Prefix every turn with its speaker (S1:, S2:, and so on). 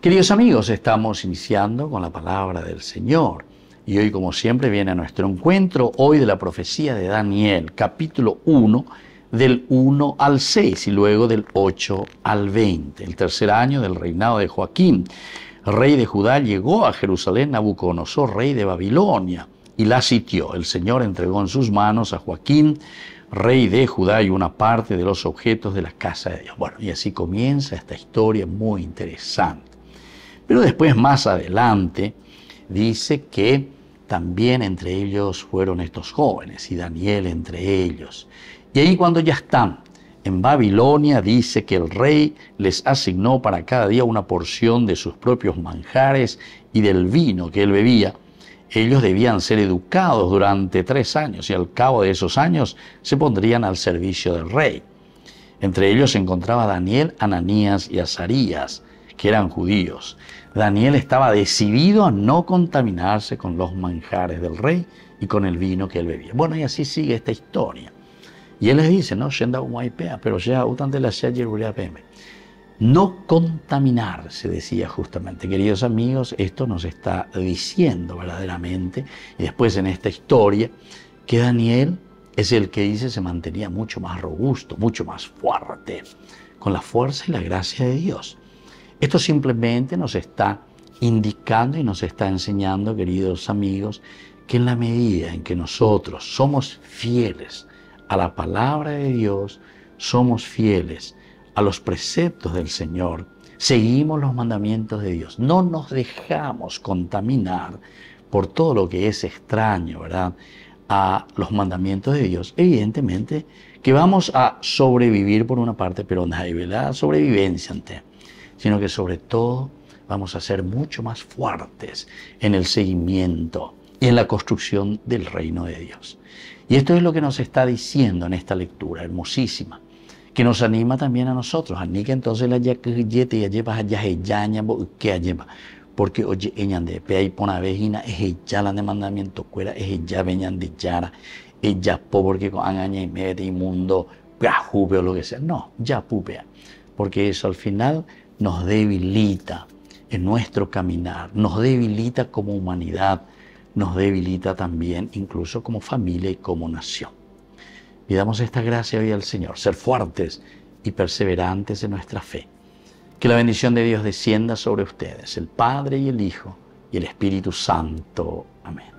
S1: Queridos amigos, estamos iniciando con la palabra del Señor. Y hoy, como siempre, viene a nuestro encuentro hoy de la profecía de Daniel, capítulo 1, del 1 al 6 y luego del 8 al 20. El tercer año del reinado de Joaquín, rey de Judá, llegó a Jerusalén Nabucodonosor, rey de Babilonia, y la sitió. El Señor entregó en sus manos a Joaquín, rey de Judá, y una parte de los objetos de la casa de Dios. Bueno, y así comienza esta historia muy interesante. Pero después, más adelante, dice que también entre ellos fueron estos jóvenes y Daniel entre ellos. Y ahí cuando ya están en Babilonia, dice que el rey les asignó para cada día una porción de sus propios manjares y del vino que él bebía. Ellos debían ser educados durante tres años y al cabo de esos años se pondrían al servicio del rey. Entre ellos se encontraba Daniel, Ananías y Azarías, que eran judíos. Daniel estaba decidido a no contaminarse con los manjares del rey y con el vino que él bebía. Bueno, y así sigue esta historia. Y él les dice, no, pero ya la no contaminarse, decía justamente. Queridos amigos, esto nos está diciendo verdaderamente, y después en esta historia, que Daniel es el que dice se mantenía mucho más robusto, mucho más fuerte, con la fuerza y la gracia de Dios. Esto simplemente nos está indicando y nos está enseñando, queridos amigos, que en la medida en que nosotros somos fieles a la palabra de Dios, somos fieles a los preceptos del Señor, seguimos los mandamientos de Dios, no nos dejamos contaminar por todo lo que es extraño, ¿verdad? A los mandamientos de Dios, evidentemente que vamos a sobrevivir por una parte, pero no hay ¿verdad? sobrevivencia ante sino que sobre todo vamos a ser mucho más fuertes en el seguimiento y en la construcción del reino de Dios. Y esto es lo que nos está diciendo en esta lectura hermosísima, que nos anima también a nosotros. Ani que entonces la yete ya lleva ya yaña que lleva. Porque oye, ella de pe ahí pona vejina, es ya la de mandamiento cuera, es ya veñan de yara, es ya po porque con aña y media inmundo, o lo que sea. No, ya pupea. Porque eso al final nos debilita en nuestro caminar, nos debilita como humanidad, nos debilita también incluso como familia y como nación. Pidamos esta gracia hoy al Señor, ser fuertes y perseverantes en nuestra fe. Que la bendición de Dios descienda sobre ustedes, el Padre y el Hijo y el Espíritu Santo. Amén.